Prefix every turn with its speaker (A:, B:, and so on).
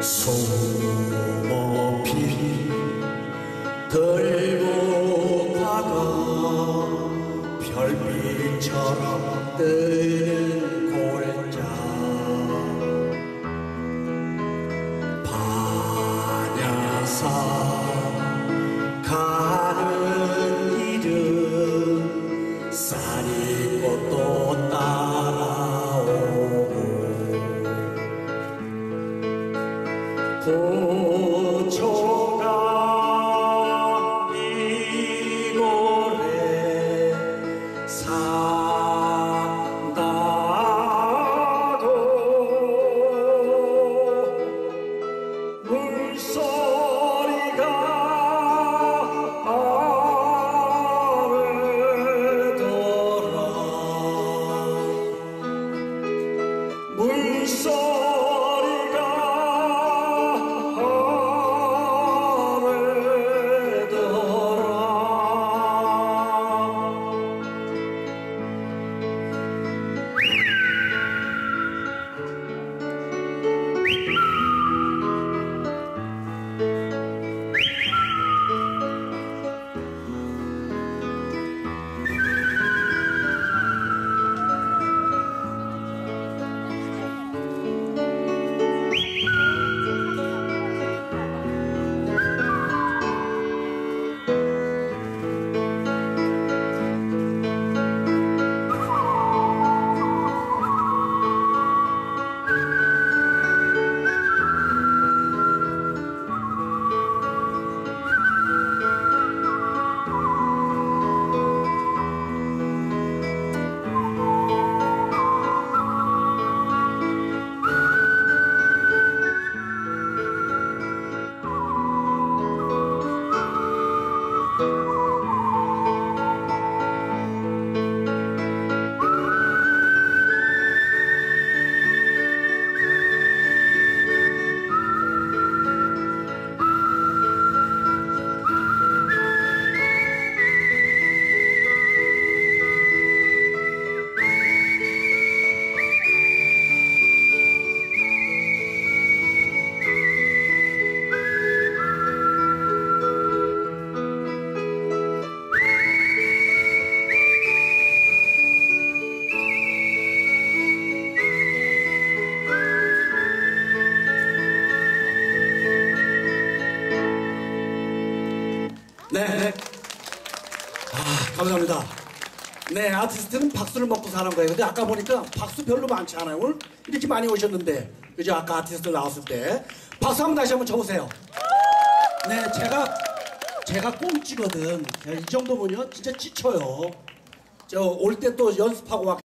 A: 소높이 들고 가가 별빛처럼 뜨는 골짜 반야산 부초가 이 노래 산다고 물소리가 아래더라. 물소리 네. 네. 아, 감사합니다. 네, 아티스트는 박수를 먹고 사는 거예요. 근데 아까 보니까 박수 별로 많지 않아요. 오늘 이렇게 많이 오셨는데. 그죠? 아까 아티스트 나왔을 때. 박수 한번 다시 한번 쳐보세요. 네, 제가, 제가 꽁찌거든. 이 정도면요, 진짜 지쳐요. 저 올 때 또 연습하고 왔